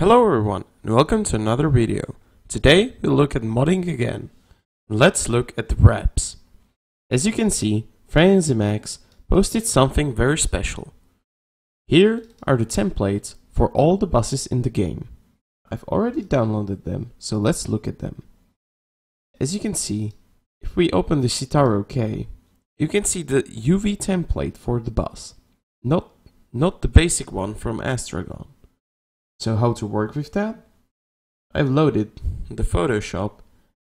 Hello everyone and welcome to another video. Today we'll look at modding again. Let's look at the wraps. As you can see, FrenzyMax posted something very special. Here are the templates for all the buses in the game. I've already downloaded them, so let's look at them. As you can see, if we open the Citaro K, you can see the UV template for the bus, not, not the basic one from Astragon. So how to work with that? I've loaded the Photoshop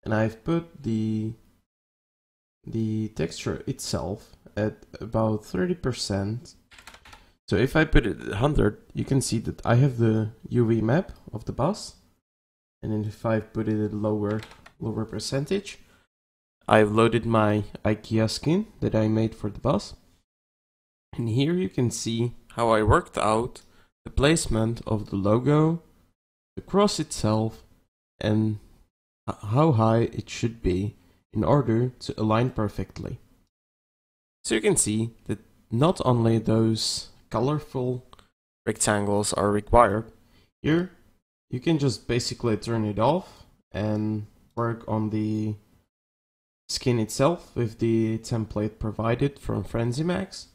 and I've put the the texture itself at about 30%. So if I put it at 100, you can see that I have the UV map of the bus. And then if I put it at lower lower percentage, I've loaded my IKEA skin that I made for the bus. And here you can see how I worked out the placement of the logo, the cross itself, and how high it should be in order to align perfectly. So you can see that not only those colorful rectangles are required, here you can just basically turn it off and work on the skin itself with the template provided from FrenzyMax.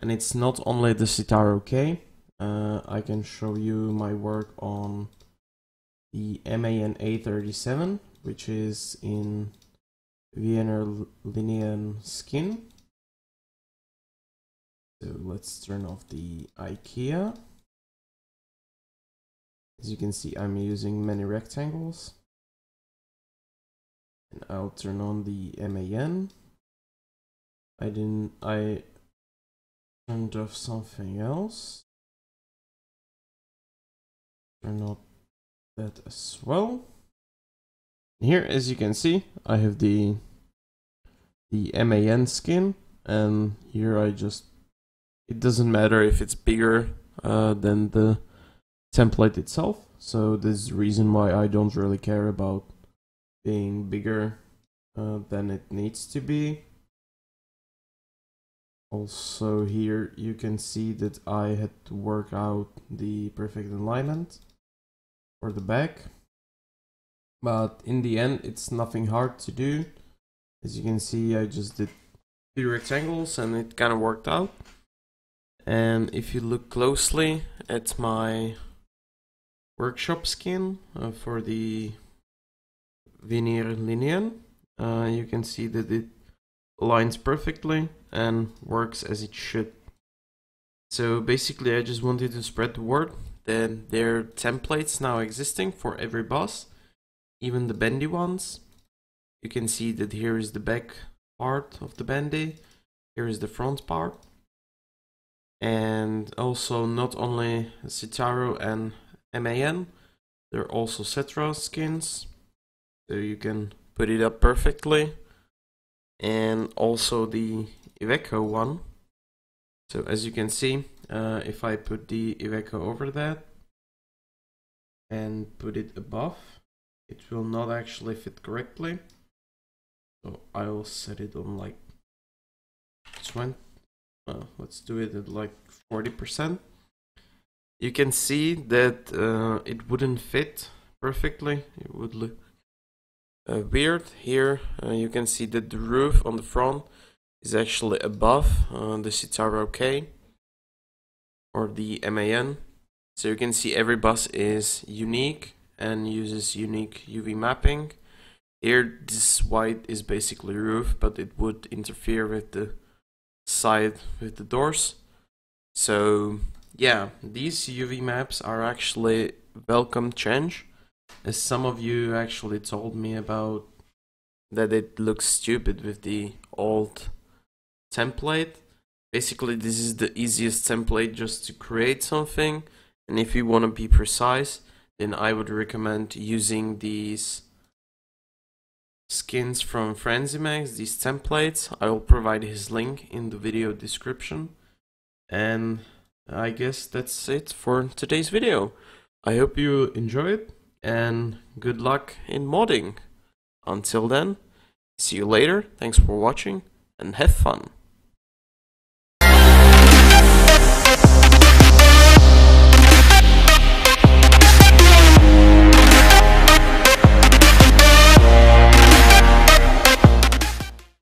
And it's not only the Citaro K, uh, I can show you my work on the MAN A37, which is in Wiener Linien skin. So let's turn off the IKEA. As you can see, I'm using many rectangles. And I'll turn on the MAN. I didn't, I turned off something else turn that as well. Here, as you can see, I have the the MAN skin, and here I just it doesn't matter if it's bigger uh, than the template itself. So this is the reason why I don't really care about being bigger uh, than it needs to be. Also here you can see that I had to work out the perfect alignment the back. But in the end, it's nothing hard to do. As you can see, I just did two rectangles and it kind of worked out. And if you look closely at my workshop skin uh, for the Wiener Linien, uh, you can see that it aligns perfectly and works as it should. So basically I just wanted to spread the word then there are templates now existing for every boss, even the bendy ones. You can see that here is the back part of the bendy, here is the front part. And also not only Citaro and MAN, there are also Setra skins, so you can put it up perfectly. And also the Iveco one. So as you can see, uh, if I put the Iveco over that and put it above, it will not actually fit correctly. So I will set it on like 20, uh, let's do it at like 40%. You can see that uh, it wouldn't fit perfectly. It would look uh, weird. Here uh, you can see that the roof on the front is actually above uh, the Citaro K or the MAN. So you can see every bus is unique and uses unique UV mapping. Here this white is basically roof, but it would interfere with the side with the doors. So yeah, these UV maps are actually welcome change. As some of you actually told me about that it looks stupid with the old template basically this is the easiest template just to create something and if you want to be precise then I would recommend using these skins from FrenzyMax, these templates. I will provide his link in the video description. And I guess that's it for today's video. I hope you enjoyed and good luck in modding. Until then, see you later, thanks for watching and have fun.